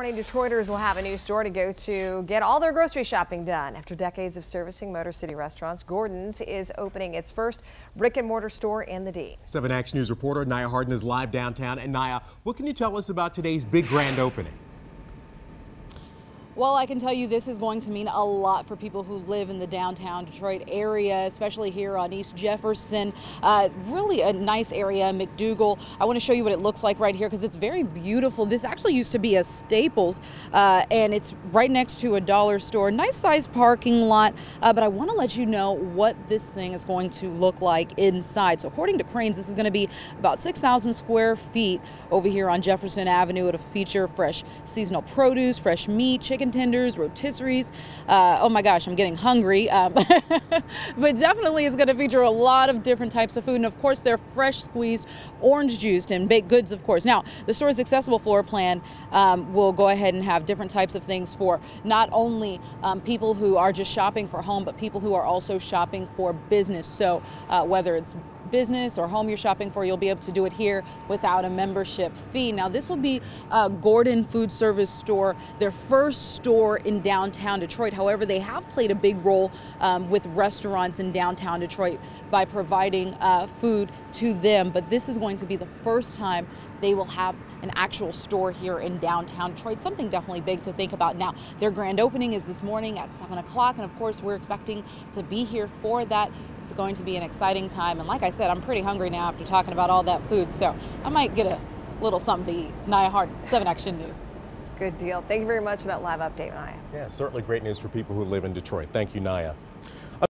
Morning Detroiters will have a new store to go to get all their grocery shopping done. After decades of servicing Motor City restaurants, Gordon's is opening its first brick and mortar store in the D. 7 Action News reporter Naya Harden is live downtown. And Naya, what can you tell us about today's big grand opening? Well, I can tell you this is going to mean a lot for people who live in the downtown Detroit area, especially here on East Jefferson. Uh, really a nice area, McDougall. I want to show you what it looks like right here because it's very beautiful. This actually used to be a Staples uh, and it's right next to a dollar store. Nice sized parking lot, uh, but I want to let you know what this thing is going to look like inside. So according to Crain's, this is going to be about 6,000 square feet over here on Jefferson Avenue. It'll feature fresh seasonal produce, fresh meat, chicken chicken tenders, rotisseries. Uh, oh my gosh, I'm getting hungry. Um, but definitely it's going to feature a lot of different types of food. And of course, they're fresh squeezed, orange juiced, and baked goods, of course. Now, the store's accessible floor plan um, will go ahead and have different types of things for not only um, people who are just shopping for home, but people who are also shopping for business. So uh, whether it's business or home you're shopping for, you'll be able to do it here without a membership fee. Now, this will be a Gordon Food Service store, their first store in downtown Detroit. However, they have played a big role um, with restaurants in downtown Detroit by providing uh, food to them. But this is going to be the first time they will have an actual store here in downtown Detroit. Something definitely big to think about. Now, their grand opening is this morning at 7 o'clock, and of course, we're expecting to be here for that. It's going to be an exciting time. And like I said, I'm pretty hungry now after talking about all that food, so I might get a little something to eat. Naya Hart, 7 Action News. Good deal. Thank you very much for that live update, Naya. Yeah, certainly great news for people who live in Detroit. Thank you, Naya.